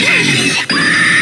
Yeah.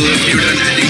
Computer